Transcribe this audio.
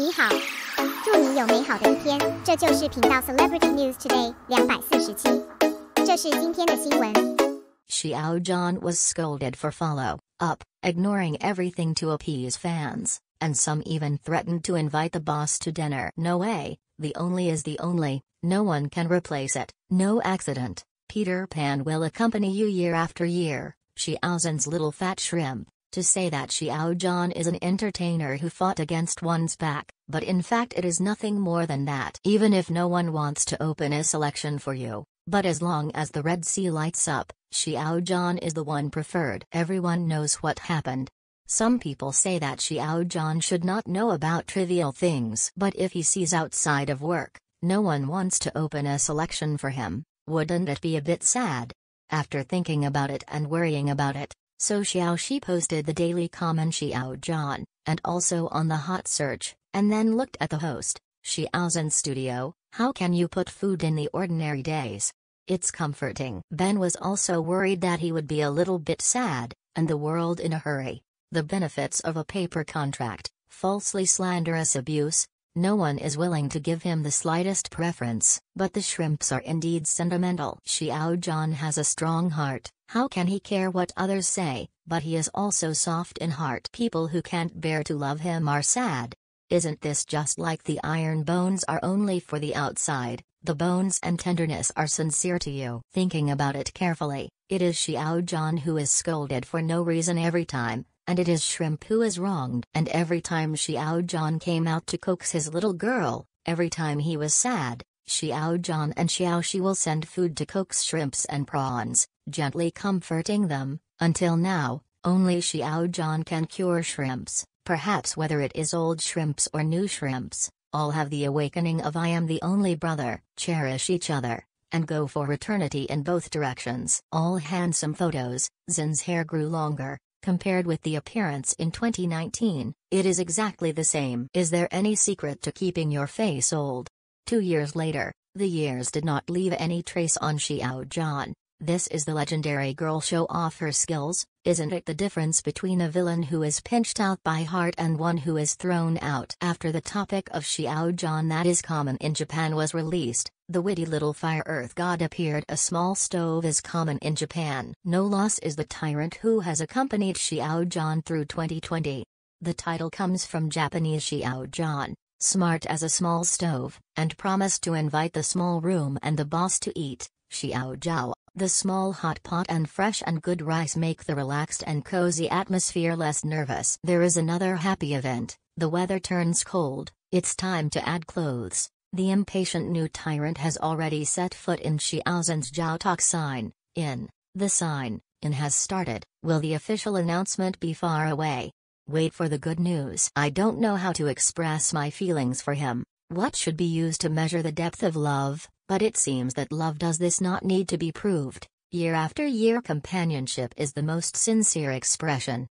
你好，祝你有美好的一天。这就是频道 Celebrity News Today 两百四十七，这是今天的新闻。Xiao Zhan was scolded for follow up, ignoring everything to appease fans, and some even threatened to invite the boss to dinner. No way, the only is the only, no one can replace it, no accident. Peter Pan will accompany you year after year, Xiao Zhan's little fat shrimp. To say that Xiao Zhan is an entertainer who fought against one's back, but in fact it is nothing more than that. Even if no one wants to open a selection for you, but as long as the Red Sea lights up, Xiao Zhan is the one preferred. Everyone knows what happened. Some people say that Xiao Zhan should not know about trivial things. But if he sees outside of work, no one wants to open a selection for him, wouldn't it be a bit sad? After thinking about it and worrying about it, so Xiao Shi posted the daily comment Xiao Zhan, and also on the hot search, and then looked at the host, Xiao Zhan's studio, how can you put food in the ordinary days? It's comforting. Ben was also worried that he would be a little bit sad, and the world in a hurry. The benefits of a paper contract, falsely slanderous abuse, no one is willing to give him the slightest preference, but the shrimps are indeed sentimental. Xiao Zhan has a strong heart, how can he care what others say, but he is also soft in heart. People who can't bear to love him are sad. Isn't this just like the iron bones are only for the outside, the bones and tenderness are sincere to you? Thinking about it carefully, it is Xiao Zhan who is scolded for no reason every time, and it is Shrimp who is wronged. And every time Xiao Zhan came out to coax his little girl, every time he was sad, Xiao Zhan and Xiao Shi will send food to coax shrimps and prawns, gently comforting them, until now, only Xiao Zhan can cure shrimps, perhaps whether it is old shrimps or new shrimps, all have the awakening of I am the only brother, cherish each other, and go for eternity in both directions. All handsome photos, Zin's hair grew longer, compared with the appearance in 2019, it is exactly the same. Is there any secret to keeping your face old? Two years later, the years did not leave any trace on Xiao Zhan. This is the legendary girl show off her skills, isn't it the difference between a villain who is pinched out by heart and one who is thrown out? After the topic of Xiao Zhan that is common in Japan was released, the witty little fire earth god appeared a small stove is common in Japan. No loss is the tyrant who has accompanied Xiao Zhan through 2020. The title comes from Japanese Xiao Zhan, smart as a small stove, and promised to invite the small room and the boss to eat. Xiao Zhao, the small hot pot and fresh and good rice make the relaxed and cozy atmosphere less nervous. There is another happy event, the weather turns cold, it's time to add clothes. The impatient new tyrant has already set foot in Xiao Zhan's Jiao Talk sign, in, the sign, in has started, will the official announcement be far away? Wait for the good news. I don't know how to express my feelings for him, what should be used to measure the depth of love, but it seems that love does this not need to be proved. Year after year companionship is the most sincere expression.